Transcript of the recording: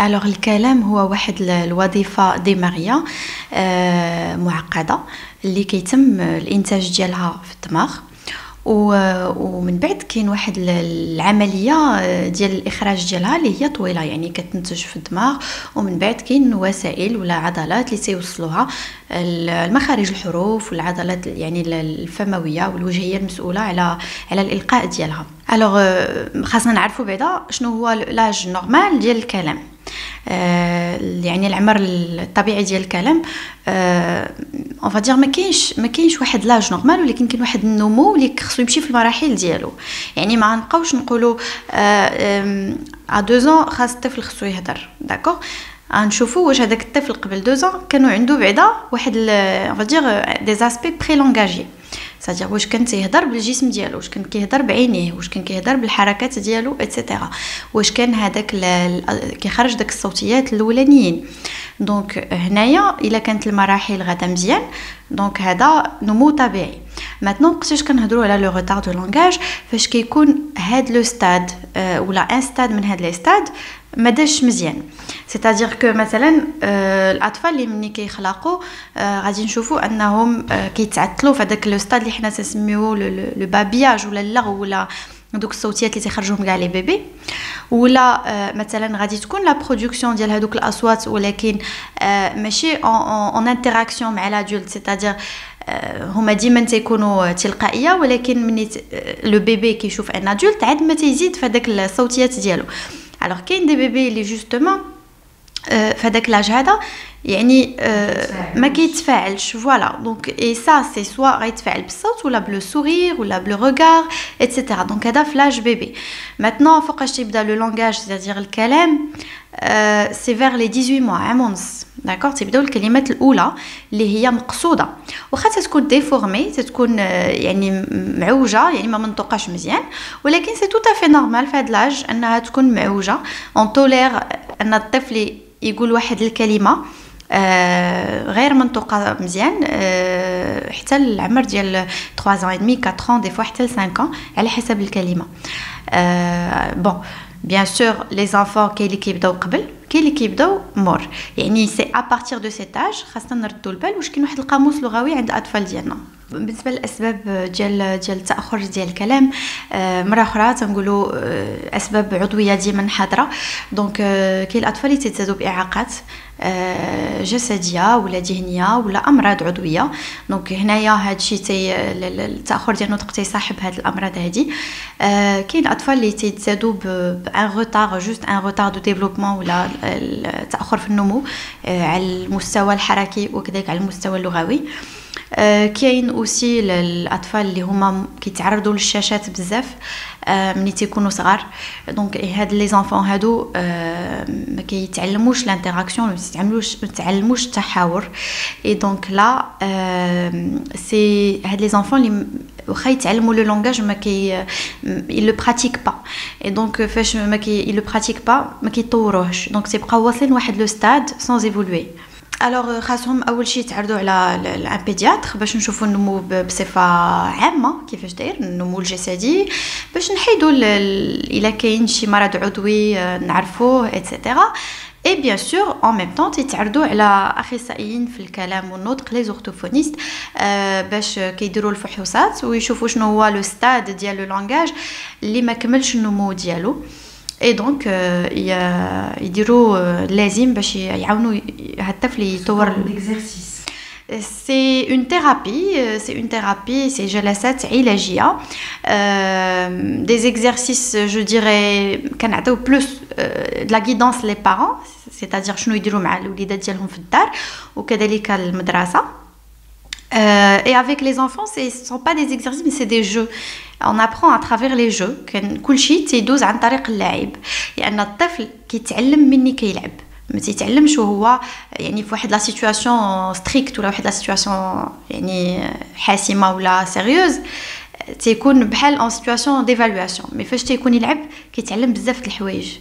الوغ الكلام هو واحد الوظيفه دماغيه معقده اللي كيتم الانتاج ديالها في الدماغ ومن بعد كاين واحد العملية آه، ديال الإخراج ديالها اللي هي طويلة يعني كتنتج في الدماغ ومن بعد كاين وسائل ولا عضلات اللي تيوصلوها المخارج الحروف والعضلات يعني الفموية والوجهية المسؤولة على على الإلقاء ديالها. alors آه، خاصنا نعرفوا بعدا شنو هو l'âge normal ديال الكلام. يعني العمر الطبيعي ديال الكلام. on va dire ما كاينش ما كاينش واحد l'âge normal ولكن كاين واحد النمو اللي خصو يمشي في المراحل ديالو. يعني ما نبقاوش نقولوا à deux ans خاص الطفل خصو يهضر. d'accord غنشوفوا واش هذاك الطفل قبل deux ans كانوا عنده بعدا واحد on va dire des aspects pré-langagiers c'est-à-dire واش كان تيهضر بالجسم ديالو واش كان كيهضر بعينيه واش كان كيهضر بالحركات ديالو et cetera واش كان هذاك كيخرج داك الصوتيات الأولانيين. donc هنايا إلا كانت المراحل غادا مزيان donc هذا نمو طبيعي. maintenant وقتاش كنهضروا على le retard de langage فاش كيكون هاد le stade ولا un stade من هاد les stades ما داش مزيان. c'est-à-dire que مثلا الأطفال اللي مني كيخلقوا غادي نشوفوا أنهم كيتعطلوا في هذاك le stade اللي حنا تسميوه le babillage ولا اللغو ولا دوك الصوتيات اللي تيخرجوهم كاع les bébés ولا مثلا غادي تكون la production ديال هذوك الأصوات ولكن ماشي en interaction مع l'adulte c'est-à-dire هما ديما تيكونوا تلقائية ولكن ملي le bébé كيشوف un adulte عاد ما تيزيد في هذاك الصوتيات ديالو. alors كاين des bébés اللي justement في هذاك l'âge هذا يعني ما كيتفاعلش voilà donc et ça c'est soit غيتفاعل بالصوت ولا ب le sourire ولا ب le regard et cetera donc هذا في l'âge bébé maintenant فوقاش تيبدا le langage c'est-à-dire الكلام c'est vers les 18 mois عام ونص d'accord تيبداو الكلمات الأولى اللي هي مقصودة. واخا تكون déformée تكون يعني معوجة يعني ما منطقاش مزيان. ولكن c'est tout à fait normal في هاد l'âge أنها تكون معوجة. on tolère أن الطفل يقول واحد الكلمة آه غير منطقة مزيان. آه حتى العمر ديال 3 ans et demi 4 ans des fois حتى ل 5 ans على حسب الكلمة. آه bon bien sûr les enfants كاين اللي كيبداو قبل. كاين اللي كيبداو مور. يعني c'est à partir de cet âge خاصنا نردوا البال واش كاين واحد القاموس لغوي عند الأطفال ديالنا. بالنسبة للاسباب ديال ديال التاخر ديال الكلام مرة أخرى تنقولوا أسباب عضوية ديما حاضرة. donc كاين الأطفال اللي تيتزادوا باعاقات جسدية ولا ذهنية ولا أمراض عضوية. donc هنايا هادشي تي التأخر ديال النطق تيصاحب هاد الأمراض هادي. كاين الأطفال اللي تيتزادوا ب un retard juste un retard de développement ولا التاخر في النمو على المستوى الحركي وكذلك على المستوى اللغوي. كاين aussi الاطفال اللي هما كيتعرضوا للشاشات بزاف ملي تيكونوا صغار. donc هاد les enfants هادو ما كيتعلموش l'interaction ما كيتعلموش ما تعلموش التحاور. et donc là c'est هاد les enfants اللي واخا يتعلموا le langage ما كي le pratiquent pas et donc فاش ما كي le pratiquent pas ما كيطوروهش. donc تيبقاو واصلين لواحد le stade sans évoluer alors خاصهم أول شيء يتعرضوا على un pédiatre باش نشوفوا النمو بصفة عامة كيفاش داير النمو الجسدي باش نحيدوا إلا كاين شي مرض عضوي نعرفوه et cetera et bien sûr en même temps تيتعرضوا على أخصائيين في الكلام والنطق les orthophonistes باش كيديروا الفحوصات ويشوفوا شنو هو le stade ديال le langage اللي ما كملش النمو ديالو. et donc يديروا لازم باش يعاونوا هاد الطفل يطور c'est une thérapie c'est une thérapie c'est جلسات علاجيه des exercices je dirais كنعطيو plus la guidance les parents c'est-à-dire شنو يديروا مع الوليدات ديالهم في الدار وكذلك المدرسة Euh, et avec les enfants, ce ne sont pas des exercices, mais c'est des jeux. On apprend à travers les jeux. كل شيء تيدوز عن طريق اللعب لأن الطفل كيتعلم مني كيلعب ما تيتعلمش وهو يعني في واحد لا سيتوياسيون ستريكت ولا واحد لا سيتوياسيون يعني حاسمه ولا سيريوز تيكون بحال اون سيتوياسيون ديفالواسيون مي فاش تيكون يلعب كيتعلم بزاف د الحوايج